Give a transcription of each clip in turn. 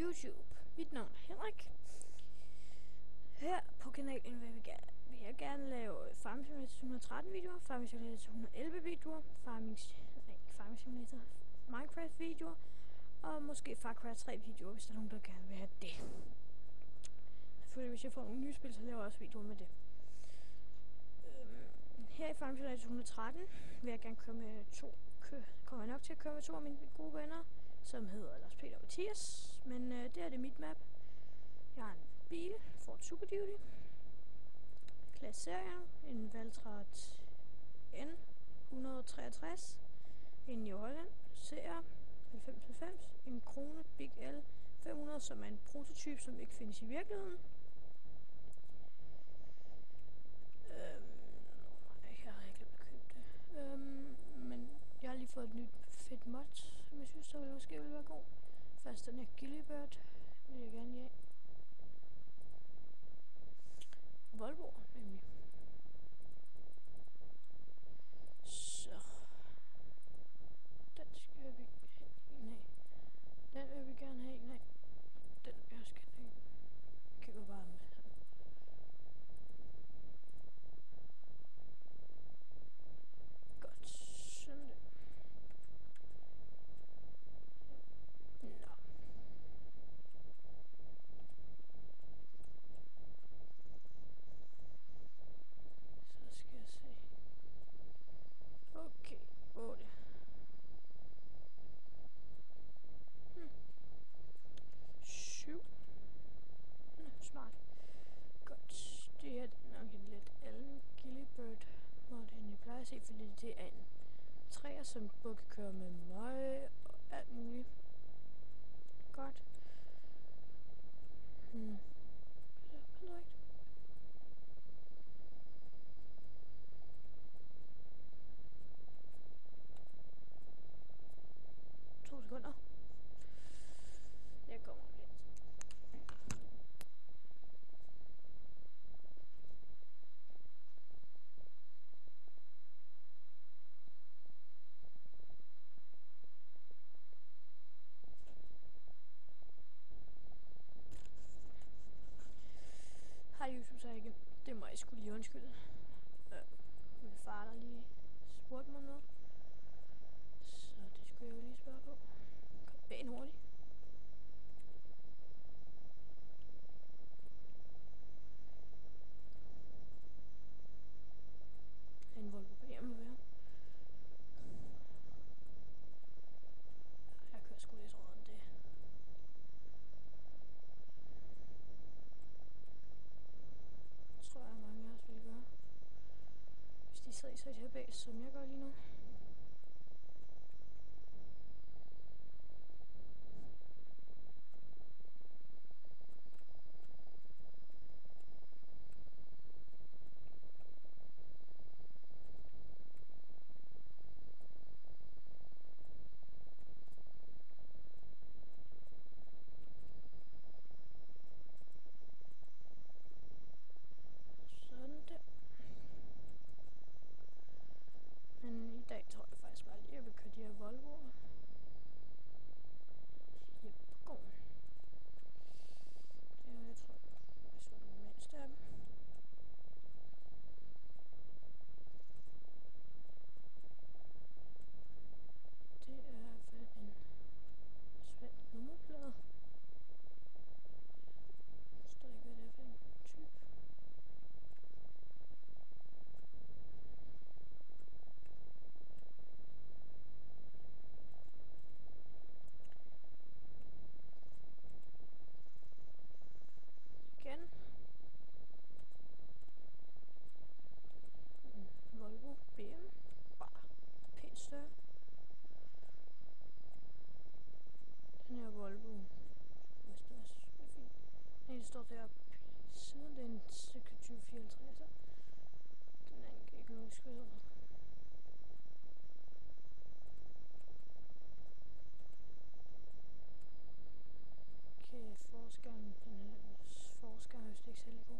YouTube. Mit navn er Henrik. Her på kanalen vil, vi gerne, vil jeg gerne lave Farming Simulator 113 videoer, Farming Simulator 111 videoer, Farming, nej, Farming Simulator Minecraft videoer, og måske Far Cry 3 videoer, hvis der er nogen, der gerne vil have det. Selvfølgelig, hvis jeg får nogle nye spil, så laver jeg også videoer med det. Øhm, her i Farming Simulator 113 vil jeg gerne køre med to, kø, kommer jeg nok til at køre med to af mine gode venner, som hedder Lars Peter og Mathias, men øh, det er det mit map. Jeg har en bil, Ford Super Duty, klasserie, en Valtrat N163, en New Holland, CR 9090, en Krone Big L 500, som er en prototype, som ikke findes i virkeligheden. Øhm, nej, jeg har ikke købt det. Øhm, men jeg har lige fået et nyt fedt mod, som jeg synes, der ville måske ville være god. Først den her Gillibert, vil jeg gerne have. Volvo, nemlig. Så. Den skal vi have en af. Den vil vi gerne have en af. Den vil jeg også gerne have. Køber bare med. Godt. Sådan der. Nå. Så skal jeg se. Okay, 8. Hmm. 7. Nå, smart. Godt. Det her det er nok en lidt anden Gillibird mod den jeg plejer at se, fordi det er en træer, som både kan køre med møg og alt muligt. Godt. Hmm. Ja, ved du ikke? To sekunder. Jeg kommer om lidt. Jesus YouTube, er igen. Det må jeg skulle lige undskylde. Øh, min far der lige spurgte mig noget. Så det skulle jeg jo lige spørge på. Kom pænt hurtigt. En Volvo BM må være. Jeg kører sgu lidt råden det. tror jeg, mange af os ville gøre. Hvis de sidder i så her bag, som jeg gør lige nu. Sådan der. Men i dag tror jeg faktisk bare lige, at jeg vil køre de her Volvoer. Jep, på gården. Det er, jeg tror, jeg så den mindste af dem. Det er i hvert fald en svensk nummerplade. Der står ikke, hvad det er for en type. igen. En Volvo BM. Bare pænt større. Den her Volvo. Hvis det også er fint. Den ene står deroppe i siden. Det er 2054. Den anden kan ikke huske, hvad hedder. Okay, forskeren, den her forsker er vist ikke særlig god.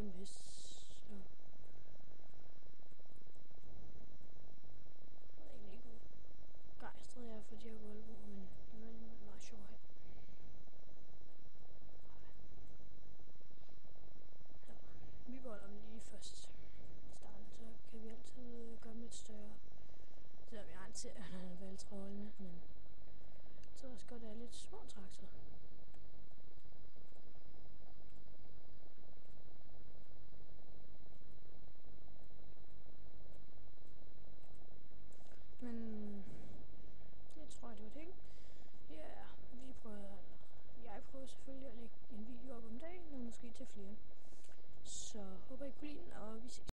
Det er kun hvis. Jeg ved egentlig ikke, hvor begejstret jeg er for de her Volvo, men det er meget, meget sjovt her. Ja, vi volder dem lige først i starten, så kan vi altid øh, gøre dem lidt større. Selvom jeg anser, at han er valgtrålende, men så også godt er lidt små traktorer.